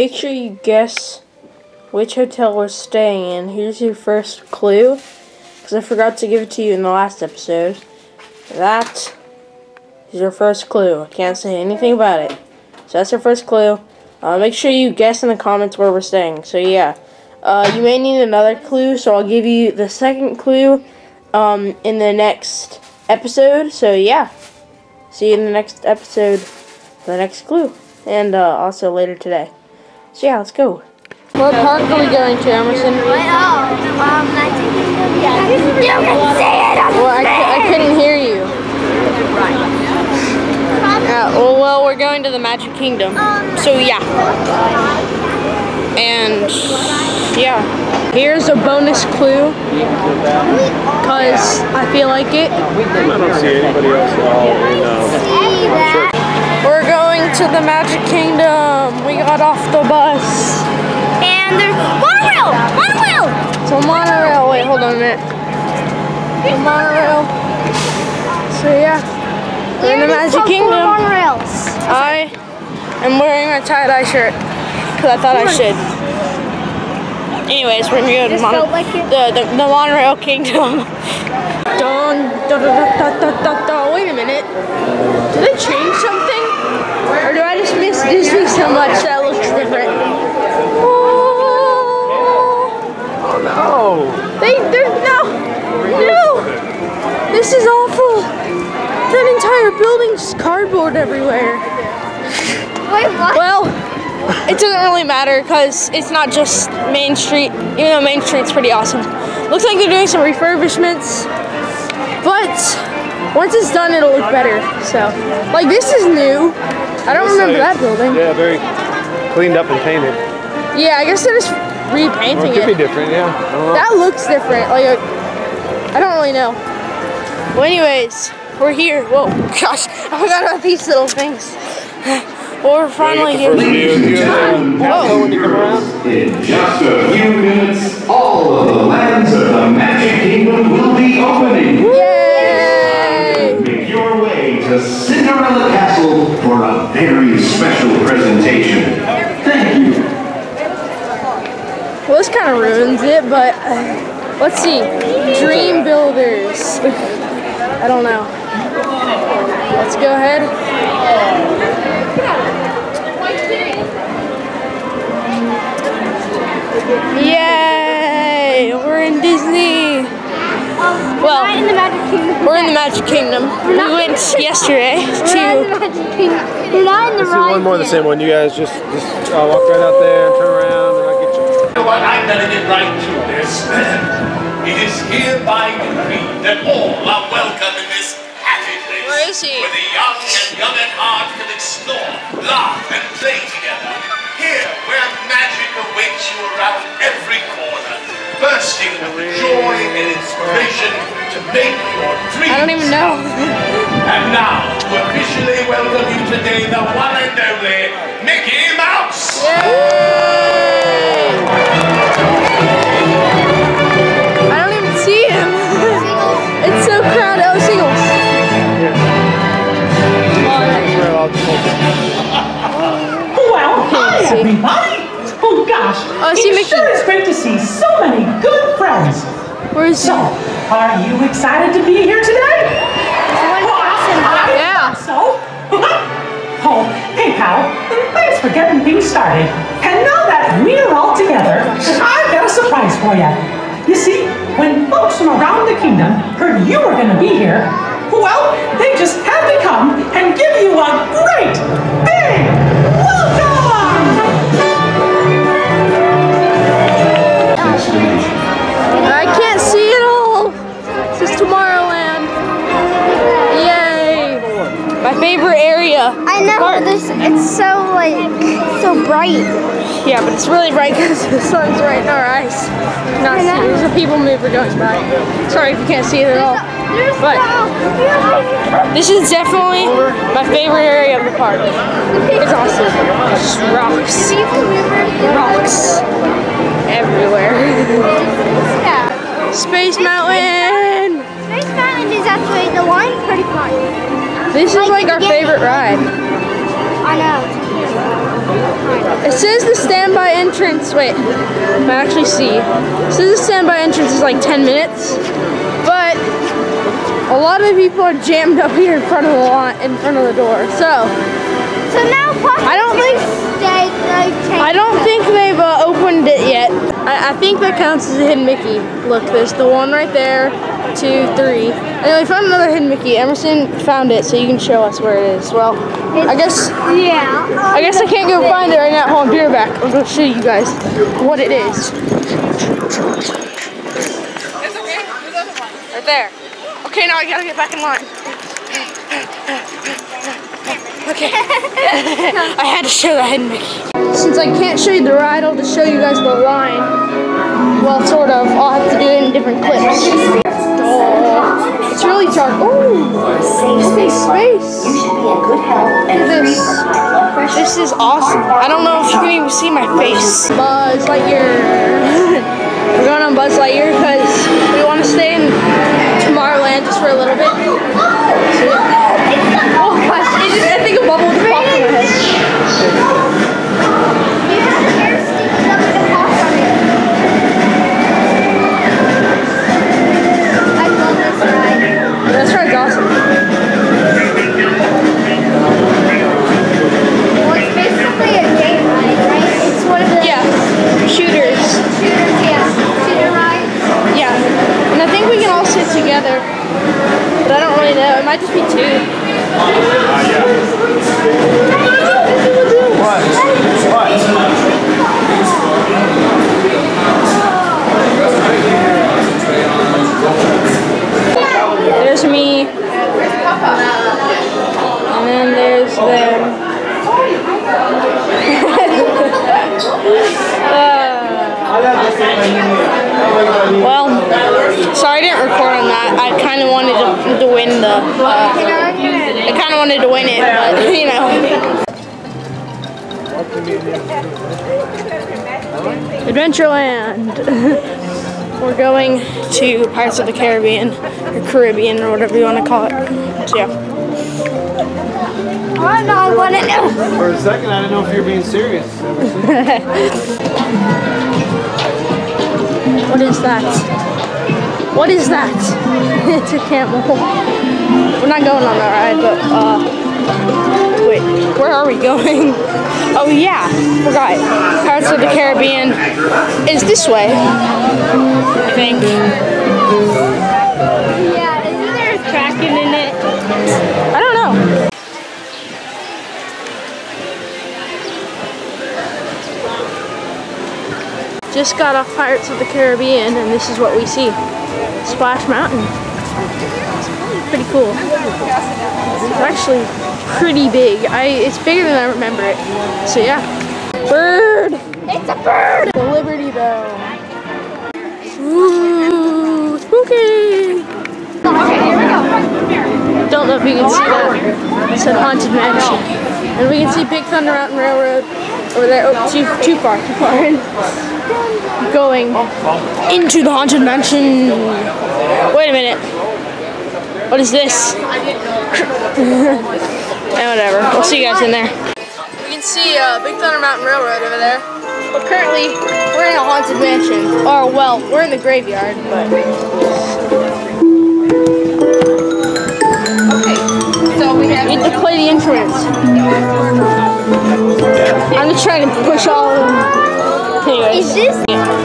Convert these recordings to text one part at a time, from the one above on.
make sure you guess which hotel we're staying in. Here's your first clue, because I forgot to give it to you in the last episode. That is your first clue. I can't say anything about it. So that's your first clue. Uh, make sure you guess in the comments where we're staying. So yeah, uh, you may need another clue, so I'll give you the second clue um, in the next episode. So yeah, see you in the next episode, for the next clue, and uh, also later today. So yeah, let's go. What park are we going to, Emerson? You can say it on Well, I, I couldn't hear you. Yeah, well, well, we're going to the Magic Kingdom. So yeah. And yeah, here's a bonus clue because I feel like it. I don't see anybody else at all in um, We're going to the Magic Kingdom. We got off the bus. And there's monorail! Monorail! A monorail. Wait, hold on a minute. A monorail. So yeah, we're in the Magic Kingdom. monorails. I am wearing my tie-dye shirt because I thought I should. Anyways, we're gonna go to Mono- like the, the the monorail kingdom. Dun, da, da, da, da, da, da. Wait a minute. Did they change something, or do I just miss Disney so much that it looks different? Oh, Oh, they they're no no. This is awful. That entire building's cardboard everywhere. Wait, what? Well, it doesn't really matter because it's not just Main Street, even though Main Street's pretty awesome. Looks like they're doing some refurbishments, but once it's done, it'll look better. So, like, this is new. I don't remember that building. yeah, very cleaned up and painted. Yeah, I guess they're just Well, repainting oh, it could be different, yeah. I don't know. That looks different. Like, I don't really know. Well, anyways, we're here. Whoa, gosh, I forgot about these little things. Well, we're finally Get the first here. view. You and Pasco when you come around. In just a few minutes, all of the lands of the Magic Kingdom will be opening. Cinderella Castle for a very special presentation. Thank you. Well, this kind of ruins it, but uh, let's see. Dream Builders. I don't know. Let's go ahead. Yay! We're in Disney. Well, Not in the Magic Kingdom. we're in the Magic Kingdom. We went yesterday We're not in to. the Magic Kingdom. We're not in the Let's do one more of the same one. You guys just, just uh, walk right out there and turn around and I'll get you. You know what? I'm gonna get right to this. It is hereby decreed that all are welcome in this happy place. Where is he? Where the young and young at heart can explore, laugh, and play together. Here, where magic awaits you around every corner, bursting with joy and inspiration to make your dreams. I don't even know. And now, to officially welcome you today, the one and only Mickey Mouse. Yay! I don't even see him. it's so crowded. Oh, seagulls. Where I'll hold it. Well, hi everybody! Oh gosh, Oh, I see it Mickey. sure is great to see so many good friends. Where is So, he? are you excited to be here today? Well, I Yeah. So, oh, hey pal, thanks for getting things started. And now that we're all together, I've got a surprise for you. You see, when folks from around the kingdom heard you were going to be here, well, they just had to come and give you a great big area. I know, Park. this, it's so, like, so bright. Yeah, but it's really bright because the sun's right in our eyes. Not there's a people mover going by. Sorry if you can't see it at all. But this is definitely my favorite area of the park. It's awesome. Just rocks. Rocks. Everywhere. Space Mountain! Space Mountain is actually, the line's pretty fun. This is Like like our favorite ride. I know. It says the standby entrance. Wait, I actually see. It says the standby entrance is like 10 minutes, but a lot of people are jammed up here in front of the line, in front of the door. So So now I don't think- I don't think they've uh, opened it yet. I, I think that counts as a hidden Mickey. Look, there's the one right there, two, three. And we found another hidden Mickey. Emerson found it, so you can show us where it is. Well, I guess Yeah. I guess I can't go find it right now. Hold on, be right back. I'm gonna show you guys what it is. Right there. Okay, now I gotta get back in line. Okay. I had to show that hidden Mickey. Since I can't show you the ride, I'll just show you guys the line. Well, sort of. I'll have to do it in different clips. It's really dark. Ooh, okay, space. You should be in good health. Look at this. This is awesome. I don't know if you can even see my face. Buzz Lightyear. We're going on Buzz Lightyear because we want to stay in Tomorrowland just for a little bit. Then. Uh, well, sorry I didn't record on that. I kind of wanted to, to win the. Uh, I kind of wanted to win it, but you know. Adventureland. We're going to Pirates of the Caribbean or Caribbean or whatever you want to call it. So yeah. I want to know. For a second, I didn't know if you were being serious. What is that? What is that? it's a camel. We're not going on that ride, but uh, wait, where are we going? Oh yeah, forgot. Pirates of the Caribbean is this way. I think. Just got off Pirates of the Caribbean, and this is what we see. Splash Mountain. Pretty cool. It's actually pretty big. I it's bigger than I remember it. So yeah. Bird! It's a bird. The Liberty Bell. Ooh, spooky! Okay, here we go. Don't know if you can see that. It's a haunted mansion. And we can see Big Thunder Mountain Railroad over there. Oh, too, too far, too far. Going into the haunted mansion. Wait a minute. What is this? and whatever. We'll see you guys in there. We can see uh, Big Thunder Mountain Railroad over there. But currently, we're in a haunted mansion. Or, well, we're in the graveyard, but. Okay, so we have... You need to play the instruments. I'm just trying to push all of them. Anyways, Is this?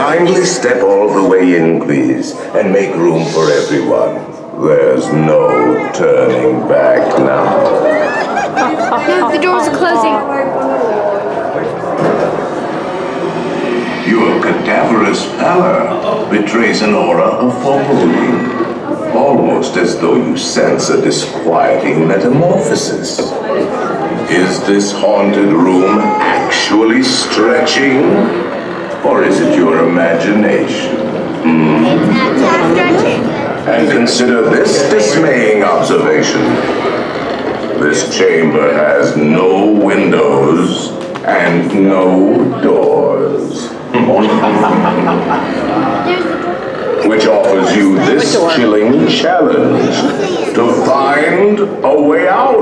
Kindly step all the way in, please, and make room for everyone. There's no turning back now. No, the doors are closing. Your cadaverous pallor betrays an aura of foreboding. Almost as though you sense a disquieting metamorphosis. Is this haunted room actually stretching? Or is it your imagination? Stretching. And consider this dismaying observation. This chamber has no windows and no doors. Which offers you this chilling challenge to find a way out.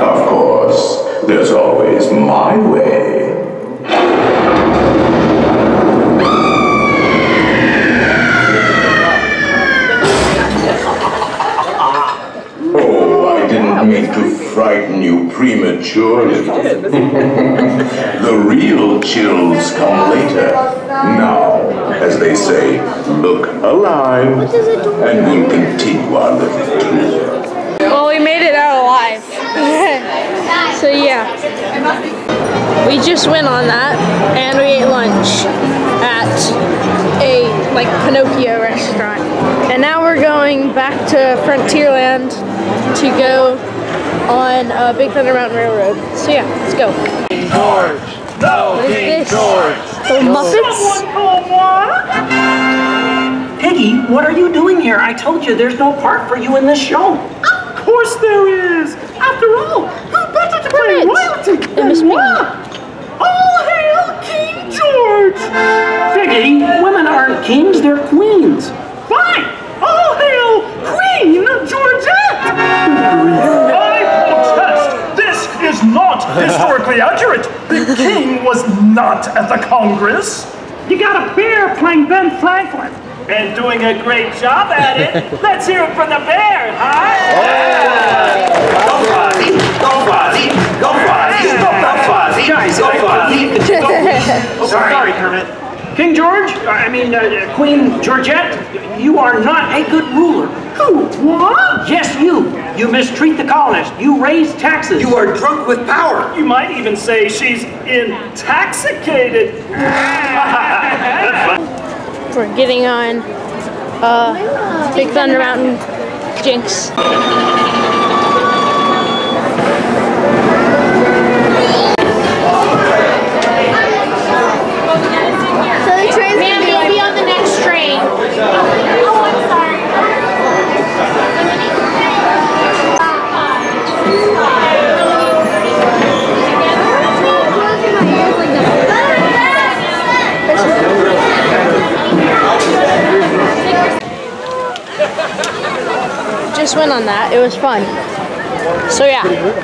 of course, there's always my way. Oh, I didn't mean to frighten you prematurely. the real chills come later. Now, as they say, look alive, and we'll continue our little tour. Well, we made it out alive. so yeah, we just went on that, and we ate lunch at a like Pinocchio restaurant, and now we're going back to Frontierland to go on uh, Big Thunder Mountain Railroad. So yeah, let's go. What is this? The Muppets? Piggy, what are you doing here? I told you there's no part for you in this show. Of course there is. After all, who better to play royalty And Miss than Piggy. Moi? All hail King George! Piggy, women aren't kings, they're queens. Fine. All hail Queen Georgette! I protest! This is not historically accurate! The king was not at the Congress! You got a bear playing Ben Franklin. And doing a great job at it! Let's hear it from the bear, huh? Go Fozzie! Go Fozzie! Go Fozzie! Go Fozzie! Guys, Go I- Fozzie! Oh, sorry, Kermit. King George, I mean uh, Queen Georgette, you are not a good ruler. Who? What? Yes, you. You mistreat the colonists. You raise taxes. You are drunk with power! You might even say she's intoxicated. We're getting on uh, Big Thunder Mountain Jinx. So the train's Ma'am, gonna be you'll like be on the next train. Oh, I'm sorry. Just went on that. It was fun. So yeah.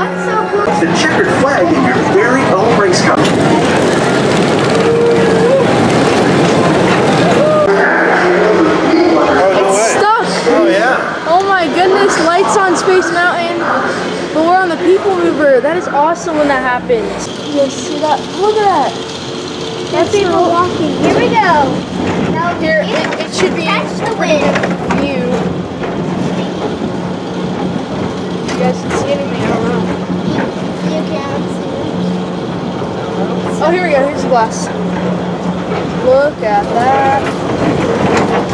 The checkered flag in your very own race car. Oh. Stuck. Oh, yeah. Oh my goodness, lights on Space Mountain. But we're on the People Mover. That is awesome when that happens. You guys see that? Look at that. There's people walking. Here we go. Now Here, it, it should be catch the wind. good view. You guys can see anything, I don't know. You can't see. Oh, here we go. Here's the glass. Look at that.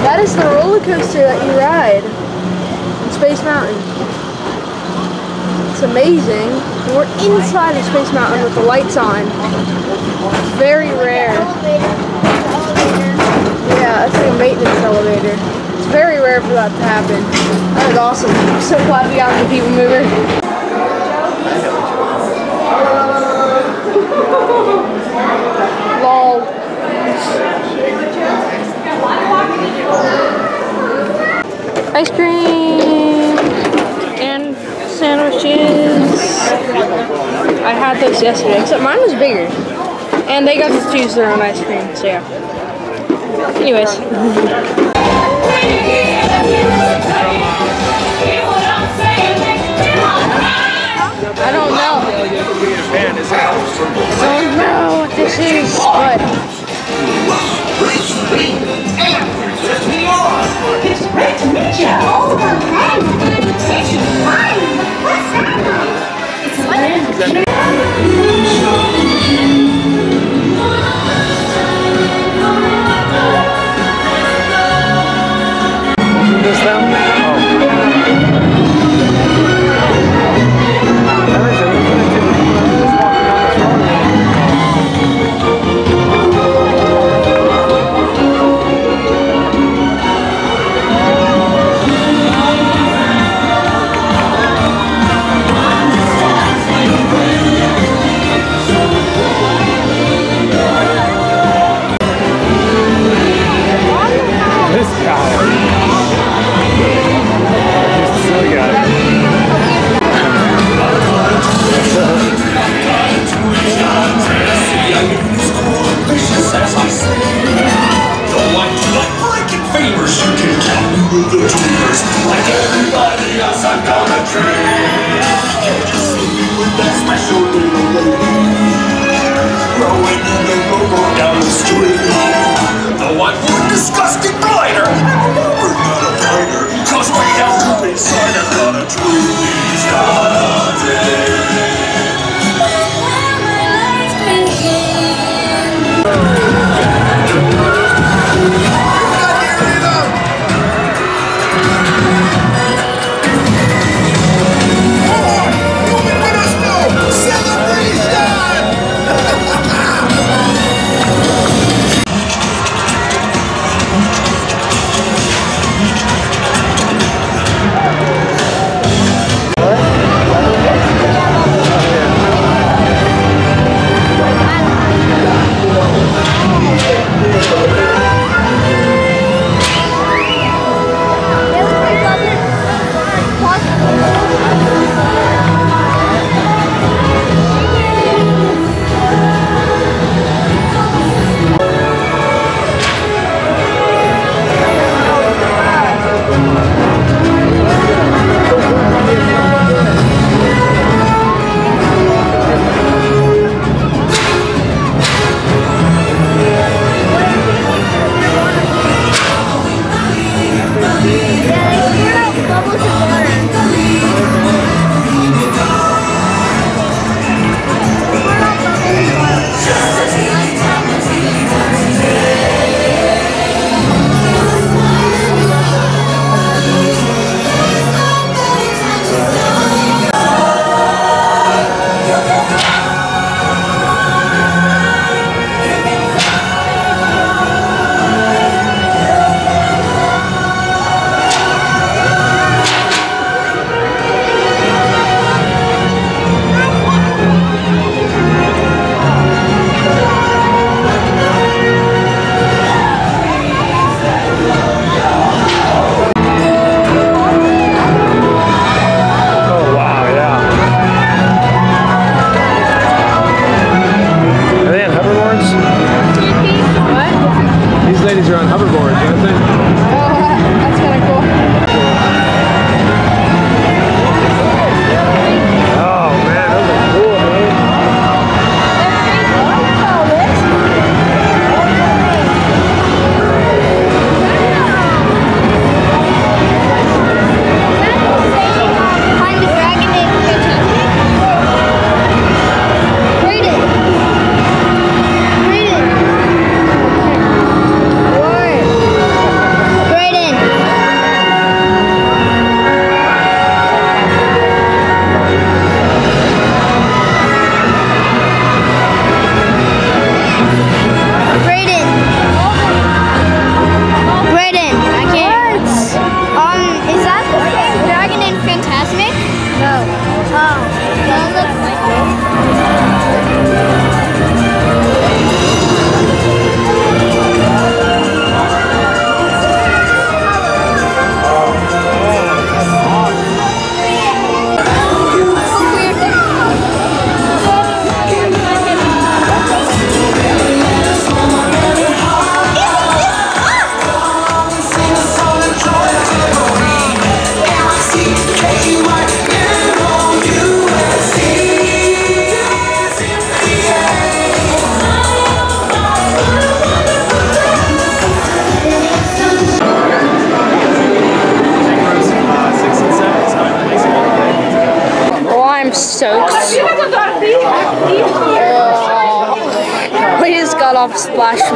That is the roller coaster that you ride in Space Mountain. It's amazing. We're inside of Space Mountain with the lights on. It's very rare. Yeah, it's like a maintenance elevator. It's very rare for that to happen. That is awesome. I'm so glad we got the people mover. Ice cream and sandwiches. I had those yesterday, except mine was bigger. And they got to choose their own ice cream, so yeah. Anyways.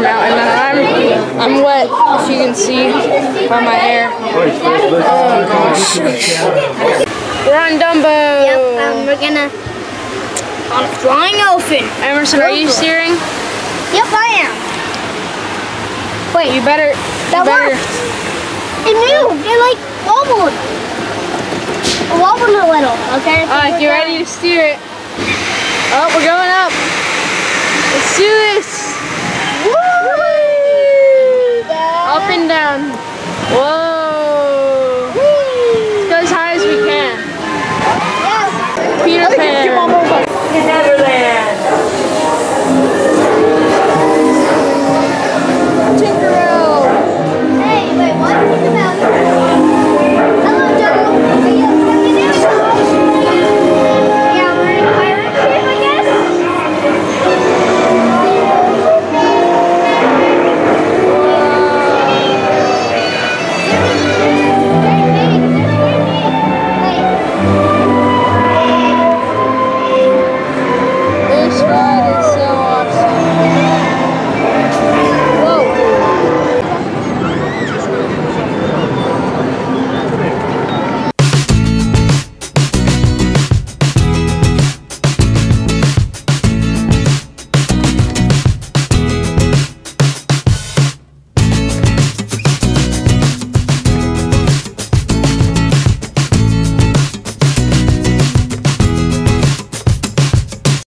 Splash Mountain and I'm I'm wet if you can see by my hair. Oh gosh. We're on Dumbo. Yep, um, we're gonna on a flying elephant. Emerson, are you steering? Yep, I am. Wait, You better. that you better. worked. It moved. It like wobbled. It wobbled a little. Okay. Alright, get ready to steer it. Oh, we're going up. down. Whoa. Go as high as we can. Yes. Peter Pan. Netherlands.